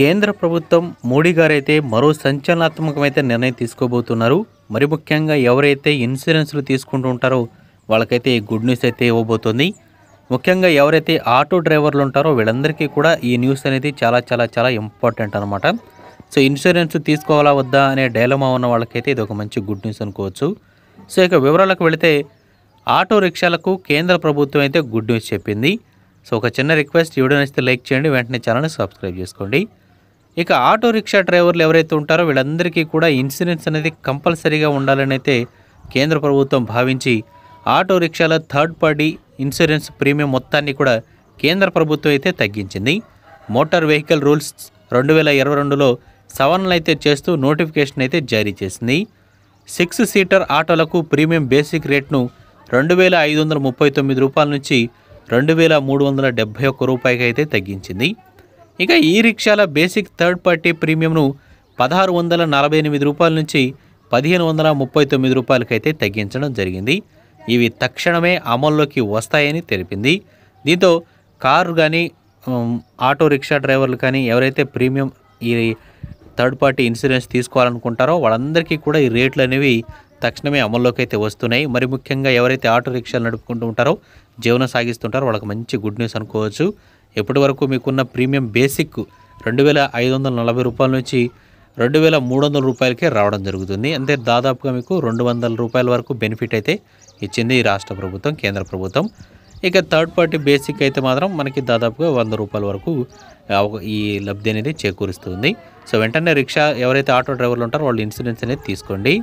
కేంద్ర ప్రభుత్వం మోడీ గారైతే మరో సంచలనాత్మకమైతే నిర్ణయం తీసుకోబోతున్నారు. మరి ముఖ్యంగా ఎవరైతే ఇన్సూరెన్స్లు తీసుకుంటూ ఉంటారో వాళ్ళకైతే గుడ్ న్యూస్ అయితే ఇవ్వబోతుంది. ముఖ్యంగా ఎవరైతే ఆటో డ్రైవర్లు ఉంటారో వీళ్ళందరికీ కూడా ఈ న్యూస్ అనేది చాలా చాలా చాలా ఇంపార్టెంట్ అనమాట సో ఇన్సూరెన్స్ తీసుకోవాలా వద్దా అనే డైలమా ఉన్న వాళ్ళకైతే ఇది ఒక మంచి గుడ్ న్యూస్ అనుకోవచ్చు. సో ఇక వివరాలకు వెళితే ఆటో రిక్షాలకు కేంద్ర ప్రభుత్వం అయితే గుడ్ న్యూస్ చెప్పింది. సో ఒక చిన్న రిక్వెస్ట్ వీడియో నచ్చితే లైక్ చేయండి వెంటనే ఛానల్ని సబ్స్క్రైబ్ చేసుకోండి. ఇక ఆటో రిక్షా డ్రైవర్లు ఎవరైతే ఉంటారో వీళ్ళందరికీ కూడా ఇన్సూరెన్స్ అనేది కంపల్సరీగా ఉండాలని అయితే కేంద్ర ప్రభుత్వం భావించి ఆటో రిక్షాల థర్డ్ పార్టీ ఇన్సూరెన్స్ ప్రీమియం మొత్తాన్ని కూడా కేంద్ర ప్రభుత్వం అయితే తగ్గించింది. మోటార్ వెహికల్ రూల్స్ రెండు వేల ఇరవై రెండులో సవరణలు అయితే చేస్తూ నోటిఫికేషన్ అయితే జారీ చేసింది. సిక్స్ సీటర్ ఆటోలకు ప్రీమియం బేసిక్ రేట్ను రెండు వేల ఐదు వందల ముప్పై తొమ్మిది రూపాయల నుంచి రెండు వేల మూడు వందల డెబ్బై ఒక్క రూపాయికి అయితే తగ్గించింది. ఇక ఈ రిక్షాల బేసిక్ థర్డ్ పార్టీ ప్రీమియంను పదహారు వందల నలభై ఎనిమిది రూపాయల నుంచి పదిహేను వందల ముప్పై తొమ్మిది రూపాయలకైతే తగ్గించడం జరిగింది. ఇవి తక్షణమే అమల్లోకి వస్తాయని తెలిపింది. దీంతో కారు కానీ ఆటో రిక్షా డ్రైవర్లు కానీ ఎవరైతే ప్రీమియం ఈ థర్డ్ పార్టీ ఇన్సూరెన్స్ తీసుకోవాలనుకుంటారో వాళ్ళందరికీ కూడా ఈ రేట్లు అనేవి తక్షణమే అమల్లోకి అయితే వస్తున్నాయి. మరి ముఖ్యంగా ఎవరైతే ఆటో రిక్షాలు నడుపుకుంటూ ఉంటారో జీవనం సాగిస్తుంటారో వాళ్ళకి మంచి గుడ్ న్యూస్ అనుకోవచ్చు. ఇప్పటి వరకు మీకున్న ప్రీమియం బేసిక్ రెండు వేల ఐదు వందల నలభై రూపాయల నుంచి రెండు వేల మూడు వందల రూపాయలకే రావడం జరుగుతుంది. అంటే దాదాపుగా మీకు రెండు వందల రూపాయల వరకు బెనిఫిట్ అయితే ఇచ్చింది ఈ రాష్ట్ర ప్రభుత్వం కేంద్ర ప్రభుత్వం. ఇక థర్డ్ పార్టీ బేసిక్ అయితే మాత్రం మనకి దాదాపుగా వంద రూపాయల వరకు ఈ లబ్ధి అనేది చేకూరుస్తుంది. సో వెంటనే రిక్షా ఎవరైతే ఆటో డ్రైవర్లు ఉంటారో వాళ్ళు ఇన్సూరెన్స్ అనేది తీసుకోండి.